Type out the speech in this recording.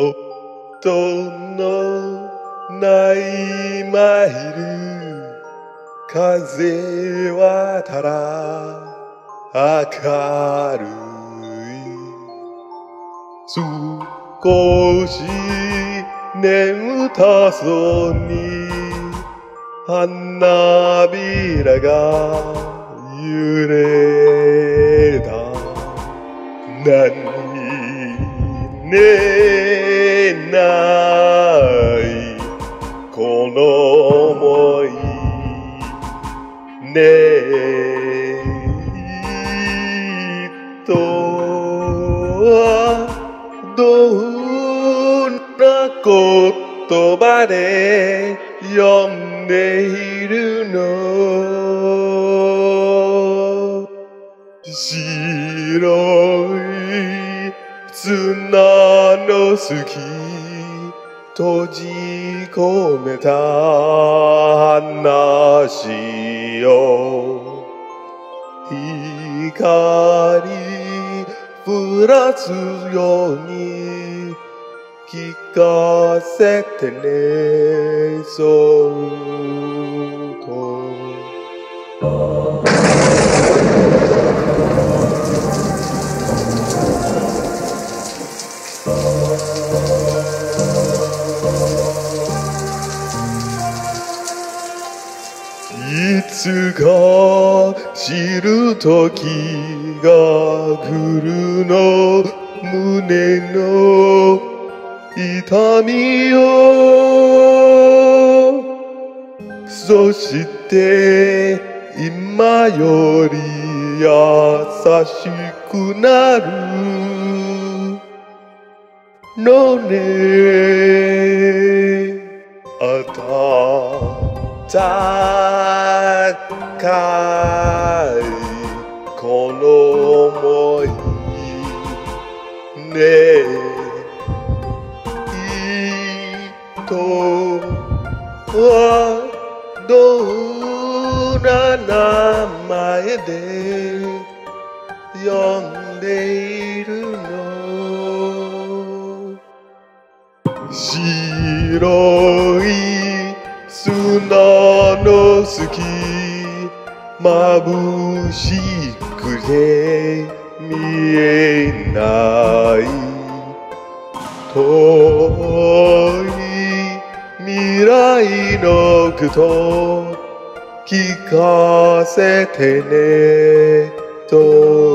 音のないマイル風はたら明るい。少し眠たそうに花びらが揺れないこの想い。ねえとはどんな言葉で呼んでいるの？白い砂の隙。閉じ込めた話を。光降らすように聞かせてねそう。いつか知る時が来るの胸の痛みをそして今より優しくなる。のね。高いこの想いねえ人はどんな名前で呼んでいるの？白い砂の隙眩しくて見えない。遠い未来のこと聞かせてねと。